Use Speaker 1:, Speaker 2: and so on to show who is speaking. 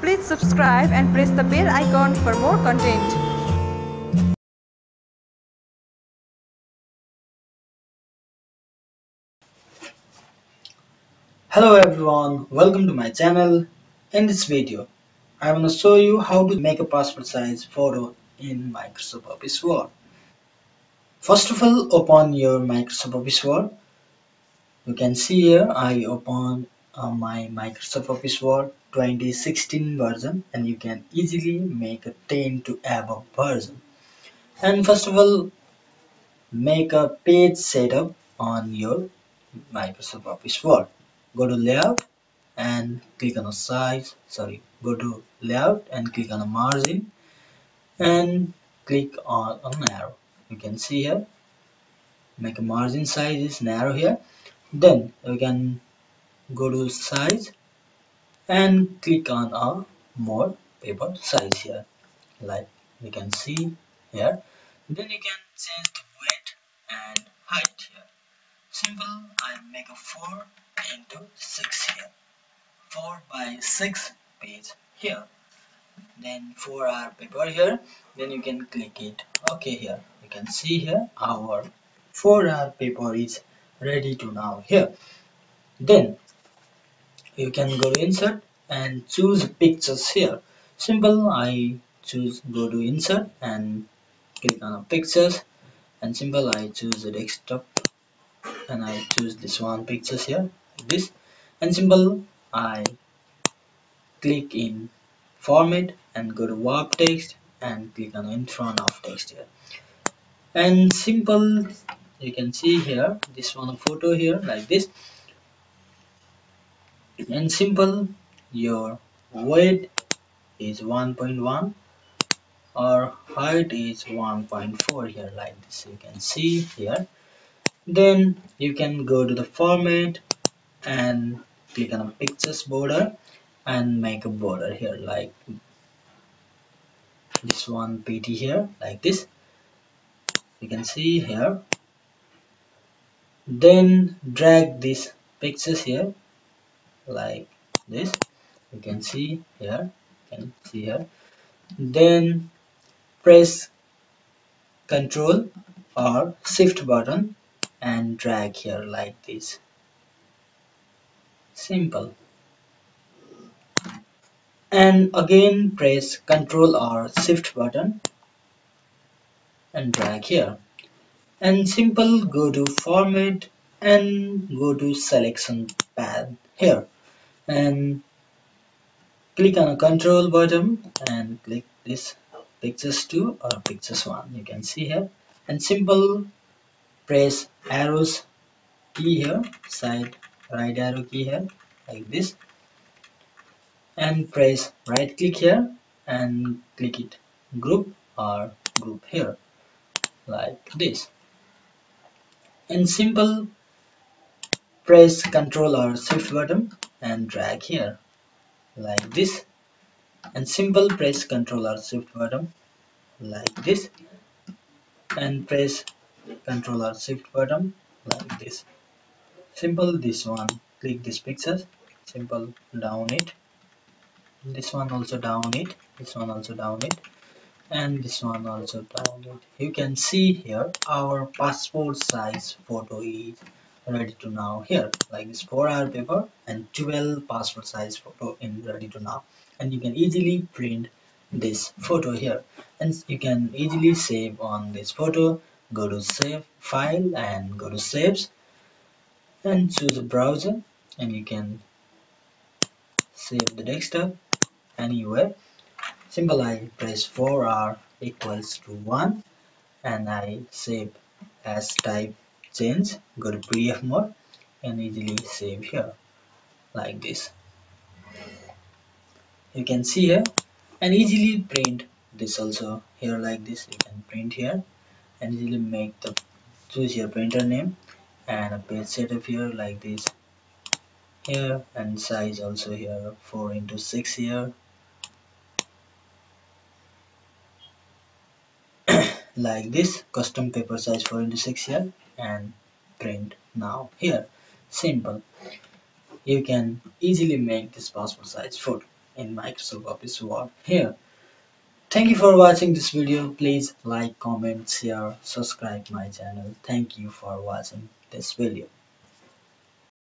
Speaker 1: Please subscribe and press the bell icon for more content.
Speaker 2: Hello everyone, welcome to my channel. In this video, I want to show you how to make a passport size photo in Microsoft Office Word. First of all, open your Microsoft Office Word. You can see here I open uh, my Microsoft Office Word 2016 version and you can easily make a 10 to above version. And first of all, make a page setup on your Microsoft Office Word. Go to layout and click on the size sorry go to layout and click on the margin and click on, on narrow you can see here make a margin size is narrow here. Then you can go to size and click on a more paper size here. Like we can see here. Then you can change the weight and height here. Simple I make a 4 into 6 here. 4 by 6 page here. Then 4R paper here. Then you can click it. Okay here. You can see here our 4R paper is ready to now here. Then you can go to insert and choose pictures here. Simple I choose go to insert and click on pictures. And simple I choose the desktop. And I choose this one pictures here like this. And simple I click in format and go to wrap text and click on in front of text here. And simple you can see here this one photo here like this and simple your weight is 1.1 or height is 1.4 here like this you can see here. Then you can go to the format and click on pictures border and make a border here like this one pt here like this. You can see here. Then drag these pictures here like this. You can see here you can see here. Then press control or shift button and drag here like this. Simple. And again press ctrl or shift button and drag here. And simple go to format and go to selection pad here. And click on a control button and click this pictures 2 or pictures 1 you can see here. And simple press arrows key here side right arrow key here like this. And press right click here and click it. Group or group here like this. And simple press ctrl or shift button and drag here like this. And simple press ctrl or shift button like this. And press ctrl or shift button like this. Simple this one. Click this picture. Simple down it. This one also down it. This one also down it. And this one also down it. You can see here our passport size photo is ready to now here. Like this 4R paper and 12 passport size photo in ready to now. And you can easily print this photo here. And you can easily save on this photo go to save file and go to saves and choose a browser. And you can save the desktop anywhere. Simple I press 4R equals to 1 and I save as type change go to PDF mode and easily save here like this. You can see here and easily print this also here like this you can print here and easily make the choose your printer name and a page setup here like this. Here and size also here 4 into 6 here like this custom paper size 4 into 6 here and print now here simple you can easily make this passport size photo in Microsoft Office Word here. Thank you for watching this video. Please like, comment, share, subscribe my channel. Thank you for watching this video.